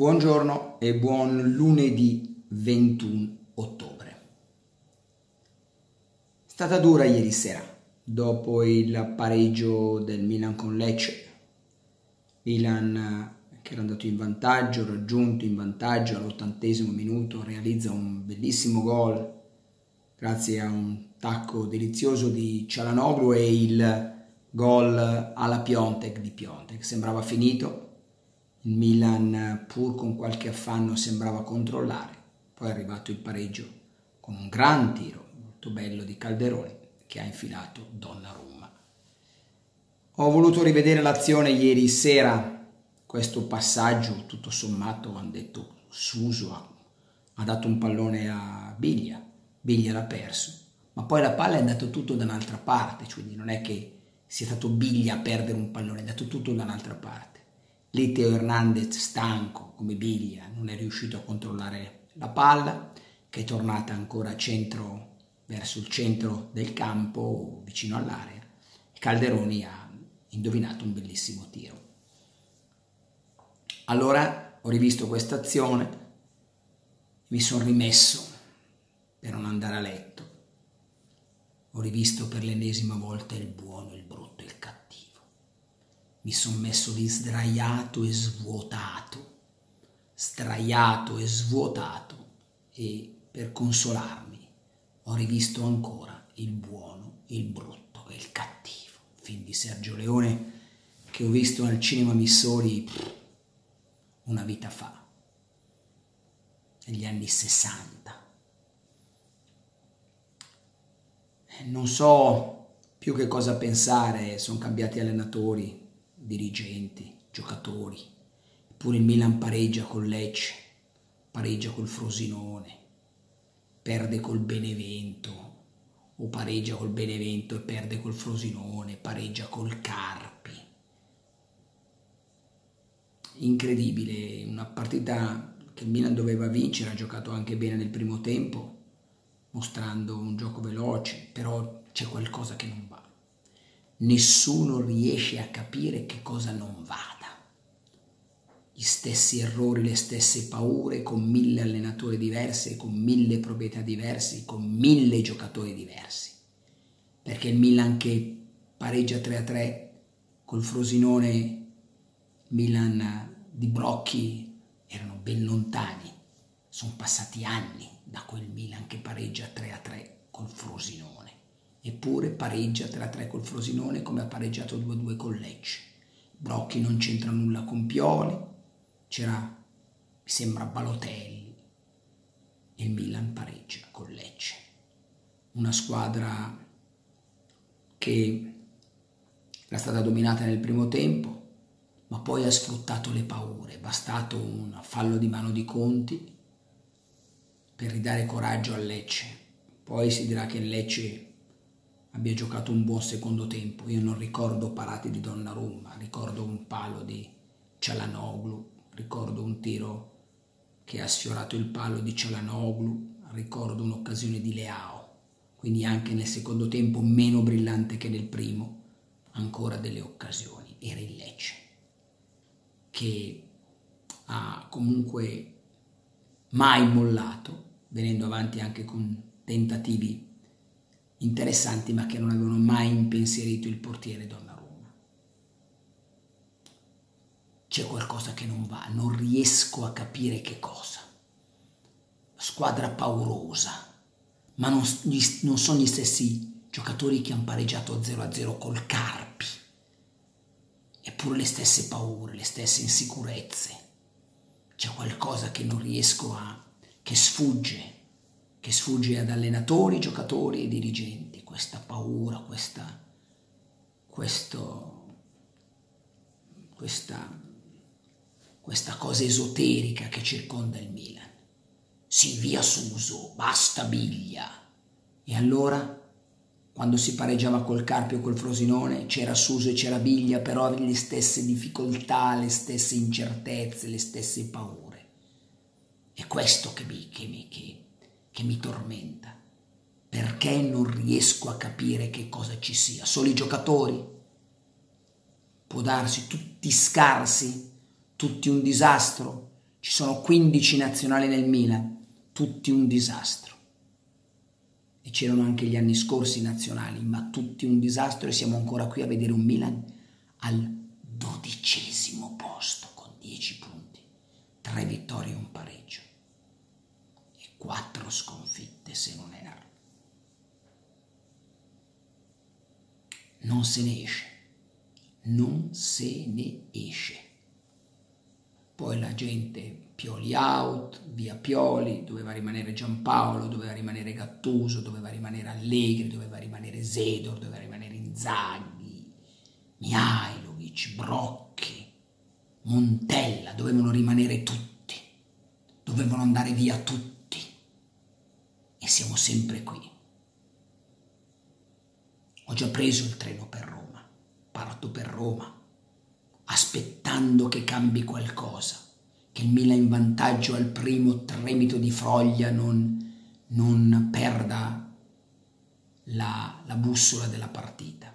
Buongiorno e buon lunedì 21 ottobre. È stata dura ieri sera, dopo il pareggio del Milan con Lecce. Milan che era andato in vantaggio, raggiunto in vantaggio all'ottantesimo minuto, realizza un bellissimo gol grazie a un tacco delizioso di Cialanoglu e il gol alla Piontek di Piontek. Sembrava finito, il Milan pur con qualche affanno sembrava controllare, poi è arrivato il pareggio con un gran tiro molto bello di Calderone che ha infilato Donnarumma. Ho voluto rivedere l'azione ieri sera, questo passaggio tutto sommato hanno detto Suso ha, ha dato un pallone a Biglia, Biglia l'ha perso, ma poi la palla è andata tutto da un'altra parte, quindi non è che sia stato Biglia a perdere un pallone, è andato tutto da un'altra parte. Lì Hernandez, stanco come Biglia, non è riuscito a controllare la palla, che è tornata ancora centro, verso il centro del campo, vicino all'area. Calderoni ha indovinato un bellissimo tiro. Allora ho rivisto questa azione, mi sono rimesso per non andare a letto. Ho rivisto per l'ennesima volta il buono, il brutto, il cattivo mi sono messo lì sdraiato e svuotato, sdraiato e svuotato. E per consolarmi ho rivisto ancora il buono, il brutto e il cattivo, film di Sergio Leone che ho visto al cinema Missori una vita fa, negli anni 60. Non so più che cosa pensare, sono cambiati allenatori, dirigenti, giocatori. Eppure il Milan pareggia con Lecce, pareggia col Frosinone, perde col Benevento, o pareggia col Benevento e perde col Frosinone, pareggia col Carpi. Incredibile, una partita che il Milan doveva vincere, ha giocato anche bene nel primo tempo, mostrando un gioco veloce, però c'è qualcosa che non va nessuno riesce a capire che cosa non vada. Gli stessi errori, le stesse paure, con mille allenatori diversi, con mille proprietà diverse, con mille giocatori diversi. Perché il Milan che pareggia 3-3 col Frosinone, Milan di Brocchi erano ben lontani. Sono passati anni da quel Milan che pareggia 3-3 col Frosinone eppure pareggia 3-3 col Frosinone come ha pareggiato 2-2 con Lecce. Brocchi non c'entra nulla con Pioli, c'era, mi sembra, Balotelli e il Milan pareggia con Lecce. Una squadra che era stata dominata nel primo tempo, ma poi ha sfruttato le paure, è bastato un fallo di mano di Conti per ridare coraggio a Lecce. Poi si dirà che Lecce abbia giocato un buon secondo tempo. Io non ricordo parate di Donnarumma, ricordo un palo di Cialanoglu, ricordo un tiro che ha sfiorato il palo di Cialanoglu, ricordo un'occasione di Leao. Quindi anche nel secondo tempo meno brillante che nel primo, ancora delle occasioni. Era il Lecce, che ha comunque mai mollato, venendo avanti anche con tentativi interessanti ma che non avevano mai impensierito il portiere Donnarumma. C'è qualcosa che non va, non riesco a capire che cosa. Squadra paurosa, ma non, non sono gli stessi giocatori che hanno pareggiato 0-0 col Carpi. Eppure le stesse paure, le stesse insicurezze. C'è qualcosa che non riesco a... che sfugge che sfugge ad allenatori, giocatori e dirigenti, questa paura, questa, questo, questa, questa cosa esoterica che circonda il Milan. Sì, via Suso, basta biglia. E allora, quando si pareggiava col Carpio e col Frosinone, c'era Suso e c'era biglia, però le stesse difficoltà, le stesse incertezze, le stesse paure. È questo che che che, che mi tormenta, perché non riesco a capire che cosa ci sia. Solo i giocatori? Può darsi tutti scarsi, tutti un disastro, Ci sono 15 nazionali nel Milan, tutti un disastro. E c'erano anche gli anni scorsi nazionali, ma tutti un disastro e siamo ancora qui a vedere un Milan al dodicesimo posto con 10 punti, 3 vittorie e un pareggio 4 sconfitte se non erro. Non se ne esce, non se ne esce. Poi la gente Pioli out, via Pioli, doveva rimanere Giampaolo, doveva rimanere Gattuso, doveva rimanere Allegri, doveva rimanere Zedor, doveva rimanere Inzaghi, Mihailovic, Brocchi, Montella, dovevano rimanere tutti, dovevano andare via tutti siamo sempre qui. Ho già preso il treno per Roma, parto per Roma, aspettando che cambi qualcosa che il Milan in vantaggio al primo tremito di Froglia non, non perda la, la bussola della partita.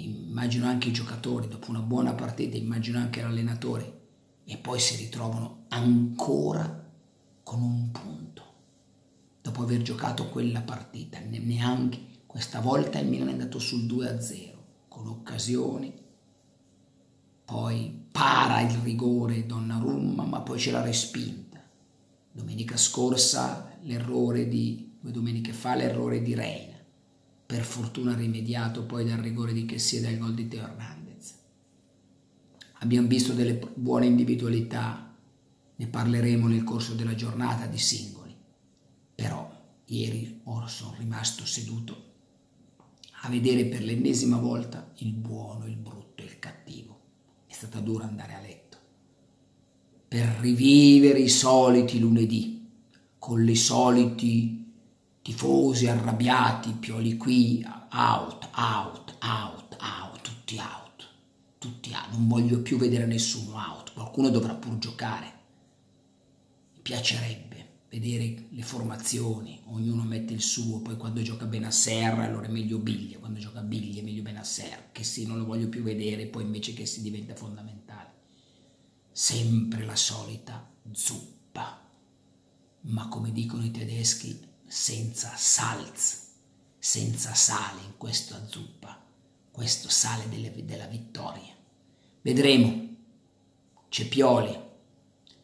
Immagino anche i giocatori, dopo una buona partita, immagino anche l'allenatore, e poi si ritrovano ancora con un punto, dopo aver giocato quella partita, neanche questa volta il Milan è andato sul 2-0, con occasioni, poi para il rigore Donnarumma, ma poi ce l'ha respinta. Domenica scorsa l'errore di, due domeniche fa l'errore di Reina, per fortuna rimediato poi dal rigore di Chessie e dal gol di Teo Hernandez. Abbiamo visto delle buone individualità, ne parleremo nel corso della giornata di singoli, però ieri ora sono rimasto seduto a vedere per l'ennesima volta il buono, il brutto e il cattivo stata dura andare a letto. Per rivivere i soliti lunedì, con i soliti tifosi arrabbiati, pioli qui, out, out, out, out, tutti out, tutti out. Non voglio più vedere nessuno out, qualcuno dovrà pur giocare. Mi piacerebbe vedere le formazioni, ognuno mette il suo, poi quando gioca bene a Serra allora è meglio Biglia, quando gioca Biglia è meglio bene a Serra, che sì, non lo voglio più vedere, poi invece che si diventa fondamentale. Sempre la solita zuppa, ma come dicono i tedeschi, senza salz, senza sale in questa zuppa, questo sale delle, della vittoria. Vedremo, c'è Pioli,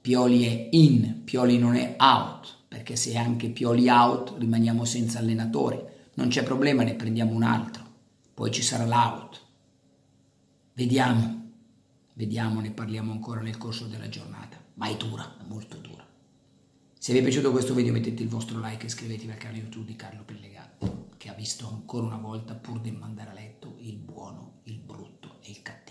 Pioli è in, Pioli non è out, perché se anche Pioli out rimaniamo senza allenatore, non c'è problema, ne prendiamo un altro, poi ci sarà l'out. Vediamo, vediamo, ne parliamo ancora nel corso della giornata, ma è dura, è molto dura. Se vi è piaciuto questo video mettete il vostro like e iscrivetevi al canale YouTube di Carlo Pellegatti, che ha visto ancora una volta, pur di mandare a letto, il buono, il brutto e il cattivo.